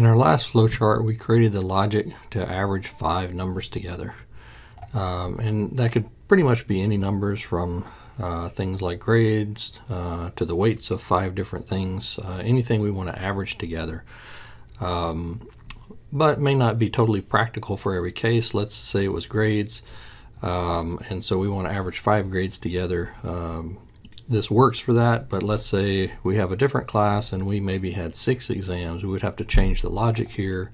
In our last flowchart, we created the logic to average five numbers together. Um, and that could pretty much be any numbers from uh, things like grades uh, to the weights of five different things, uh, anything we want to average together. Um, but may not be totally practical for every case. Let's say it was grades, um, and so we want to average five grades together. Um, this works for that, but let's say we have a different class and we maybe had six exams. We would have to change the logic here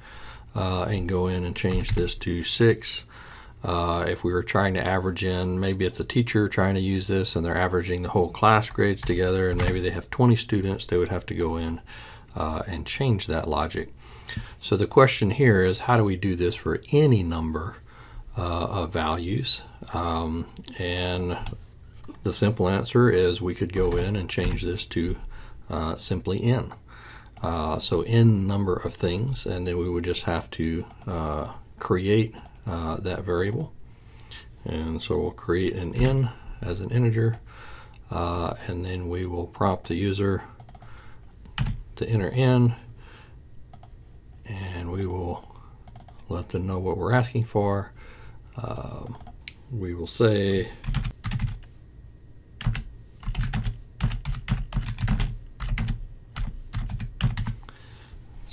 uh, and go in and change this to six. Uh, if we were trying to average in, maybe it's a teacher trying to use this and they're averaging the whole class grades together and maybe they have 20 students, they would have to go in uh, and change that logic. So the question here is how do we do this for any number uh, of values? Um, and the simple answer is we could go in and change this to uh, simply n. Uh, so n number of things and then we would just have to uh, create uh, that variable. And so we'll create an n as an integer, uh, and then we will prompt the user to enter n, and we will let them know what we're asking for. Um, we will say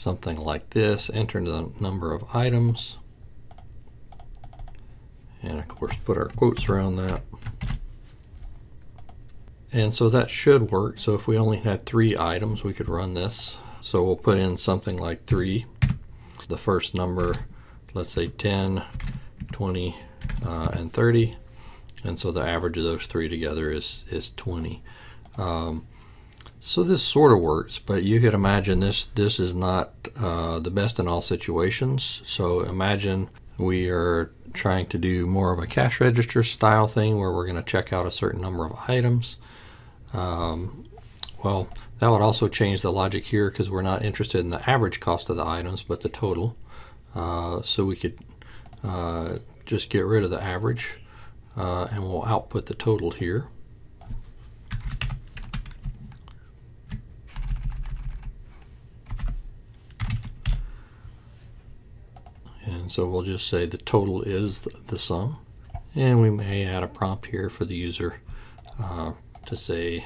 something like this, enter the number of items and of course put our quotes around that. And so that should work. So if we only had three items, we could run this. So we'll put in something like three. The first number, let's say 10, 20, uh, and 30. And so the average of those three together is, is 20. Um, so this sort of works, but you could imagine this, this is not uh, the best in all situations. So imagine we are trying to do more of a cash register style thing where we're going to check out a certain number of items. Um, well, that would also change the logic here because we're not interested in the average cost of the items, but the total. Uh, so we could uh, just get rid of the average uh, and we'll output the total here. And so we'll just say the total is the, sum. And we may add a prompt here for the user uh, to say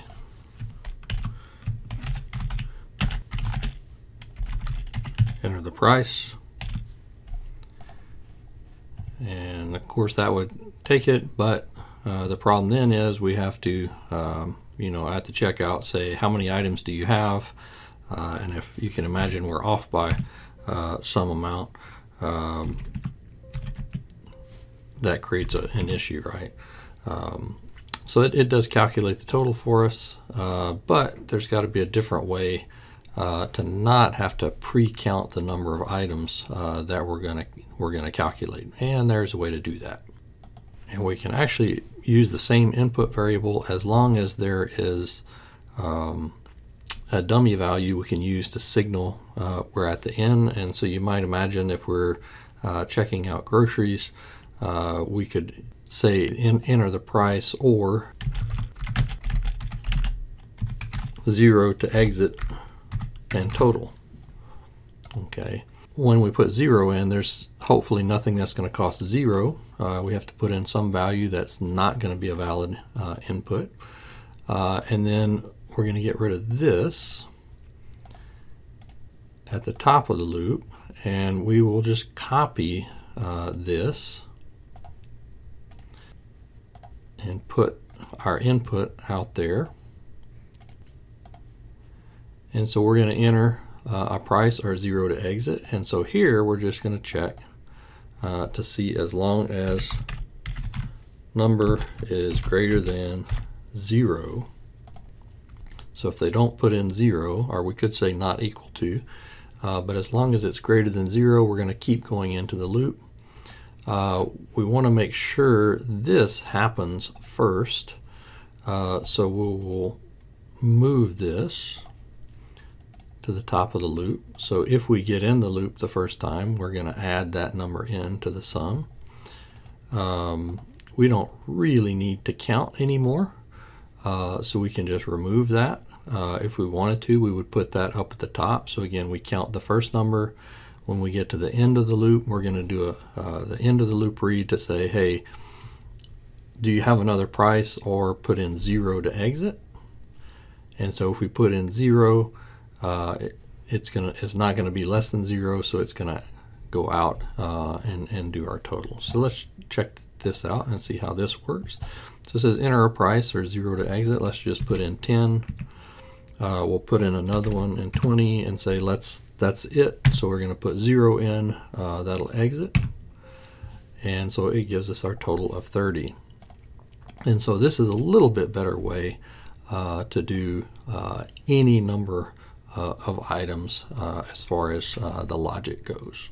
enter the price. And of course that would take it, but uh, the problem then is we have to, um, you know, at the checkout say how many items do you have? Uh, and if you can imagine we're off by uh, some amount, um, that creates a, an issue, right? Um, so it, it, does calculate the total for us, uh, but there's got to be a different way uh, to not have to pre-count the number of items uh, that we're gonna we're gonna calculate, and there's a way to do that. And we can actually use the same input variable as long as there is um, a dummy value we can use to signal uh, we're at the end. And so you might imagine if we're uh, checking out groceries, uh, we could say in, enter the price or zero to exit and total. Okay. When we put zero in, there's hopefully nothing that's going to cost zero. Uh, we have to put in some value that's not going to be a valid uh, input. Uh, and then we're going to get rid of this at the top of the loop and we will just copy uh, this and put our input out there. And so we're going to enter uh, a price or zero to exit. And so here we're just going to check uh, to see as long as number is greater than zero so if they don't put in zero, or we could say not equal to, uh, but as long as it's greater than zero, we're going to keep going into the loop. Uh, we want to make sure this happens first. Uh, so we will move this to the top of the loop. So if we get in the loop the first time, we're going to add that number in to the sum. Um, we don't really need to count anymore, uh, so we can just remove that uh, if we wanted to, we would put that up at the top. So again, we count the first number. When we get to the end of the loop, we're going to do a, uh, the end of the loop read to say, hey, do you have another price or put in zero to exit? And so if we put in zero, uh, it, it's gonna it's not gonna be less than zero, so it's gonna go out uh, and and do our total. So let's check this out and see how this works. So it says enter a price or zero to exit. Let's just put in 10. Uh, we'll put in another one in 20 and say let's that's it. So we're going to put zero in. Uh, that'll exit. And so it gives us our total of 30. And so this is a little bit better way uh, to do uh, any number uh, of items uh, as far as the logic goes.